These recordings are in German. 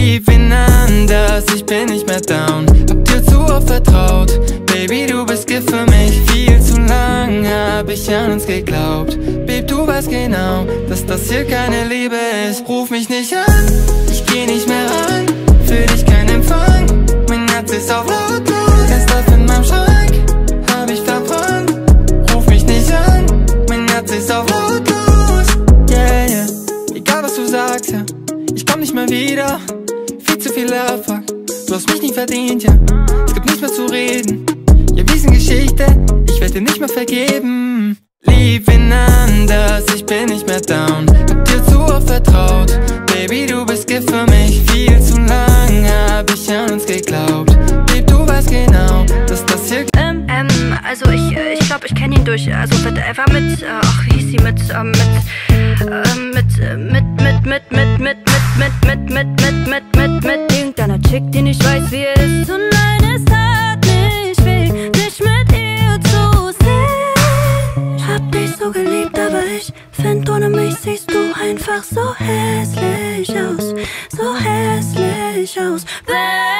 Lieb wen anders, ich bin nicht mehr down. Hab dir zu oft vertraut. Baby, du bist Gift für mich. Viel zu lang hab ich an uns geglaubt. Babe, du weißt genau, dass das hier keine Liebe ist. Ruf mich nicht an, ich geh nicht mehr ran Für dich kein Empfang, mein Herz ist auf lautlos. Erst auf in meinem Schrank, hab ich verbrannt Ruf mich nicht an, mein Herz ist auf lautlos. Yeah, yeah, egal was du sagst, ja. Ich komm nicht mehr wieder, viel Erfolg. Du hast mich nie verdient, ja. Es gibt nichts mehr zu reden. Ja, wir sind Geschichte, ich werde dir nicht mehr vergeben. Lieb wen anders, ich bin nicht mehr down. Hab dir zu oft vertraut. Baby, du bist Gift für mich. Viel zu lang hab ich an uns geglaubt. Babe, du weißt genau, dass das hier Ähm, ähm, also ich, äh, ich glaube, ich kenne ihn durch, also mit, er war mit, äh, ach, wie hieß sie, mit, ähm, mit, ähm, mit, äh, mit, mit, mit, mit, mit, mit, mit, mit, mit, mit, mit, mit, irgendeiner Chick, die nicht weiß, wie er ist. Und nein, es tat nicht weh, dich mit ihr zu sehen. Ich hab dich so geliebt, aber ich find, ohne mich siehst du einfach so hässlich aus, so hässlich aus. Babe,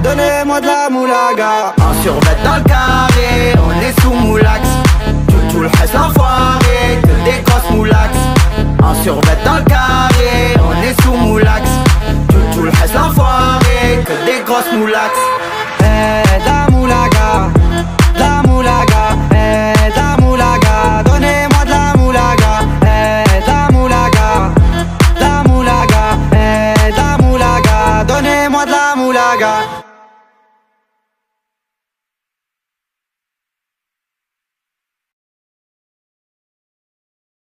donnez-moi de la moulaga. Un survêt dans le carré, on est sous moulax. Tout le reste l'enfoiré, que des grosses moulax. Un survêt dans le carré, on est sous moulax. Tout le reste l'enfoiré, que des grosses moulax